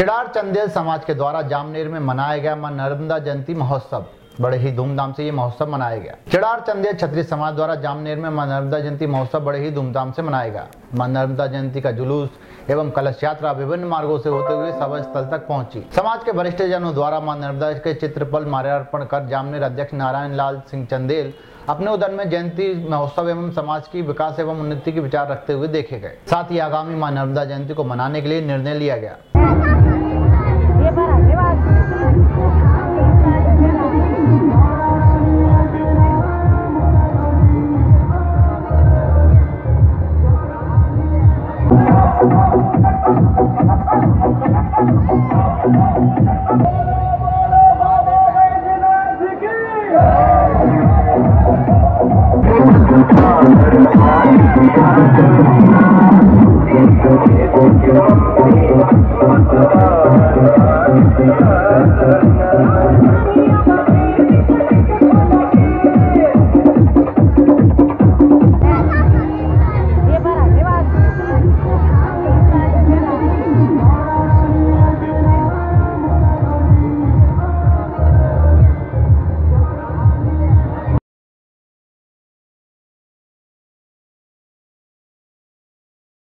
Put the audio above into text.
चंदेल समाज के द्वारा जामनेर में मनाया गया माँ नर्मदा जयंती महोत्सव। बड़े ही धूमधाम से ये महोत्सव मनाया गया। चिड़ार चंदेल छत्री समाज द्वारा जामनेर में माँ नर्मदा जयंती महोत्सव बड़े ही धूमधाम से मनाया गया। माँ नर्मदा जयंती का जुलूस एवं कलश यात्रा विभिन्न मार्गों से होते हुए सभा स्थल तक पहुँची। समाज के वरिष्ठ जनों द्वारा माँ नर्मदा के चित्र पर माल्यार्पण कर जामनेर अध्यक्ष नारायण लाल सिंह चंदेल अपने उदर में जयंती महोत्सव एवं समाज की विकास एवं उन्नति के विचार रखते हुए देखे गए। साथ ही आगामी माँ नर्मदा जयंती को मनाने के लिए निर्णय लिया गया। Thank you.